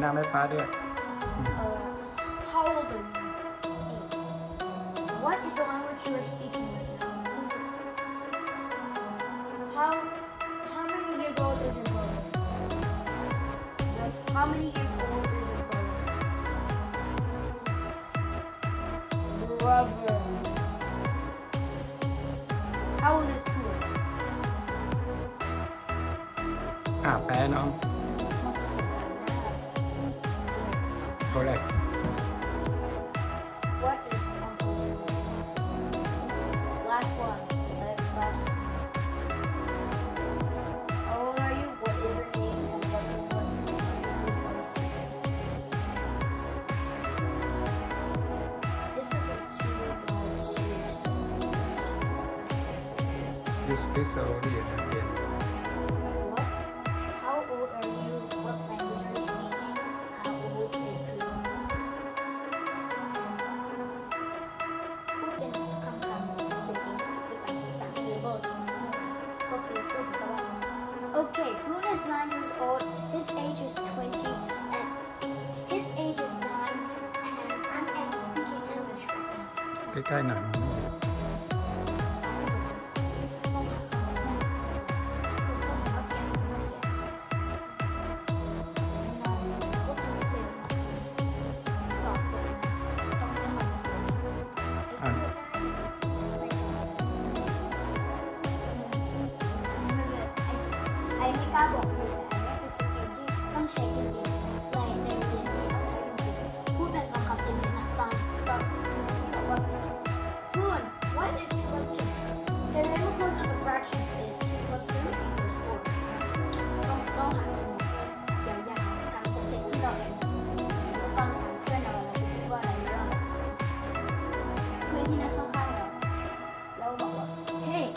หน้าแม่ป้าด้วย Uh, how old are you? Eight. What is the language you are speaking right now? How how many years old is your brother? What, how many years old is your brother? Brother. How old is Tua? อ่าแปลน้อง correct What is? Last one. Last one. How old are you? What is your name? And what language you speaking? This is a two serious story. this this already again is nine years old. His age is 20. And his age is nine. And I'm speaking English right now. Okay, kind of. ไอ้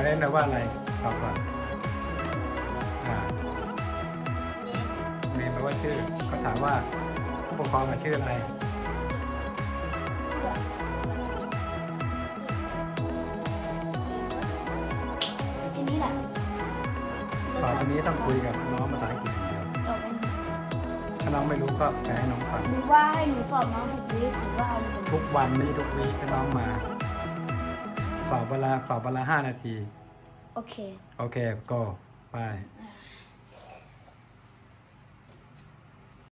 อะไรนะว่าอะไรตอบก่อนอ่า name เมนแปลว่าชื่อเขาถามว่าผู้ปกครองอะชื่ออะไรอันนี้แหละต่อไปนี้ต้องคุยกับน้องภาษาอังกฤษอย่างเดียวต่อไปนี้ถ้าน้องไม่รู้ก็แปลให้น้องฟังหรือว่าให้หนูสอบน้องถูกวิหรือว่าเอาหนูเป็นทุกวันไม่ใช่ทุกวีคให้น้องมา สอบเวลาสอบเวลาห้านาที โอเค โอเค ก็ไปอ